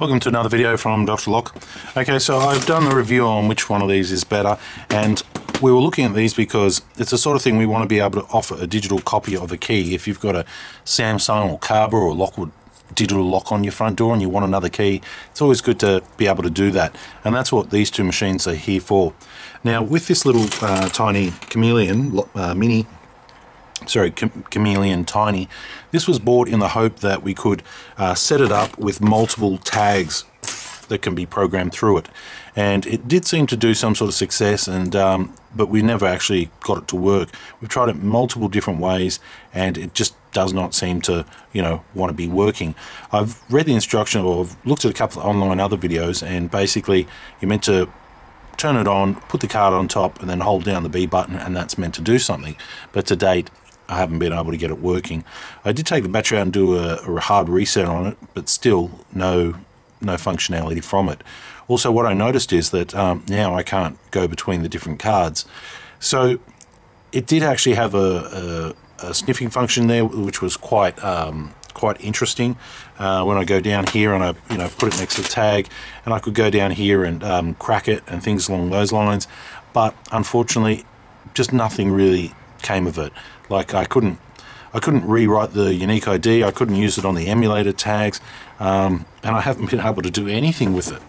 Welcome to another video from Dr. Lock. Okay, so I've done a review on which one of these is better, and we were looking at these because it's the sort of thing we want to be able to offer a digital copy of a key. If you've got a Samsung or Kaba or Lockwood digital lock on your front door and you want another key, it's always good to be able to do that. And that's what these two machines are here for. Now, with this little uh, tiny Chameleon uh, Mini sorry, Chameleon Tiny. This was bought in the hope that we could uh, set it up with multiple tags that can be programmed through it. And it did seem to do some sort of success, and um, but we never actually got it to work. We've tried it multiple different ways, and it just does not seem to, you know, want to be working. I've read the instruction, or I've looked at a couple of online other videos, and basically you're meant to turn it on, put the card on top, and then hold down the B button, and that's meant to do something. But to date, I haven't been able to get it working. I did take the battery out and do a, a hard reset on it, but still no no functionality from it. Also, what I noticed is that um, now I can't go between the different cards. So it did actually have a, a, a sniffing function there, which was quite um, quite interesting. Uh, when I go down here and I you know put it next to the tag, and I could go down here and um, crack it and things along those lines. But unfortunately, just nothing really came of it. Like I couldn't I couldn't rewrite the unique ID. I couldn't use it on the emulator tags, um, and I haven't been able to do anything with it.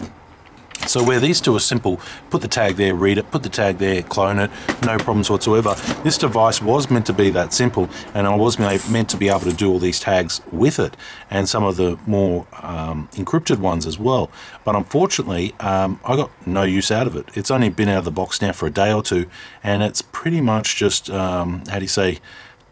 So where these two are simple, put the tag there, read it, put the tag there, clone it, no problems whatsoever. This device was meant to be that simple, and I was meant to be able to do all these tags with it, and some of the more um, encrypted ones as well. But unfortunately, um, I got no use out of it. It's only been out of the box now for a day or two, and it's pretty much just, um, how do you say,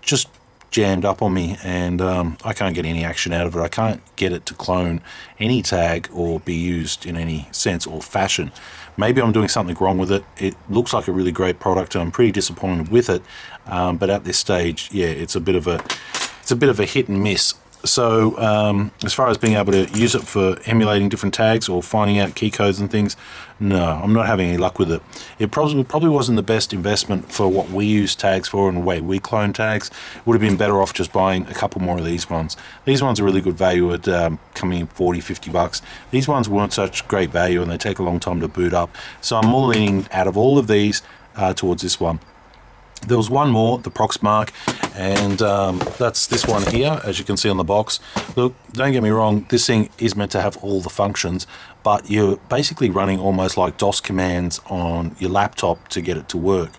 just jammed up on me and um, I can't get any action out of it. I can't get it to clone any tag or be used in any sense or fashion. Maybe I'm doing something wrong with it. It looks like a really great product I'm pretty disappointed with it. Um, but at this stage, yeah, it's a bit of a it's a bit of a hit and miss. So um, as far as being able to use it for emulating different tags or finding out key codes and things, no, I'm not having any luck with it. It probably probably wasn't the best investment for what we use tags for and the way we clone tags. Would have been better off just buying a couple more of these ones. These ones are really good value at um, coming in 40, 50 bucks. These ones weren't such great value and they take a long time to boot up. So I'm more leaning out of all of these uh, towards this one. There was one more, the Proxmark, and um, that's this one here, as you can see on the box. Look, don't get me wrong, this thing is meant to have all the functions, but you're basically running almost like DOS commands on your laptop to get it to work.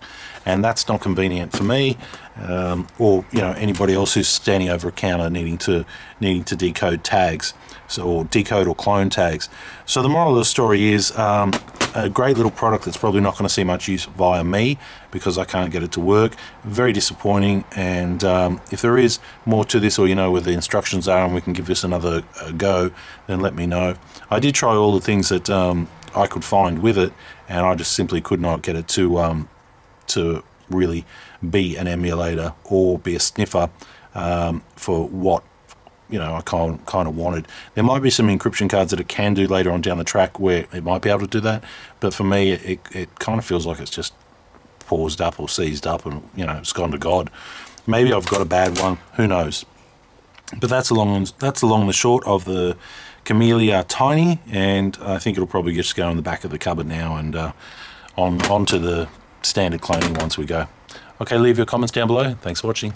And that's not convenient for me, um, or you know anybody else who's standing over a counter needing to needing to decode tags, so or decode or clone tags. So the moral of the story is um, a great little product that's probably not going to see much use via me because I can't get it to work. Very disappointing. And um, if there is more to this, or you know where the instructions are, and we can give this another uh, go, then let me know. I did try all the things that um, I could find with it, and I just simply could not get it to um, to really be an emulator or be a sniffer um, for what you know I kind kind of wanted. There might be some encryption cards that it can do later on down the track where it might be able to do that, but for me, it it kind of feels like it's just paused up or seized up, and you know it's gone to God. Maybe I've got a bad one. Who knows? But that's along that's along the short of the Chameleon Tiny, and I think it'll probably just go in the back of the cupboard now and uh, on onto the standard cloning once we go. Okay, leave your comments down below. Thanks for watching.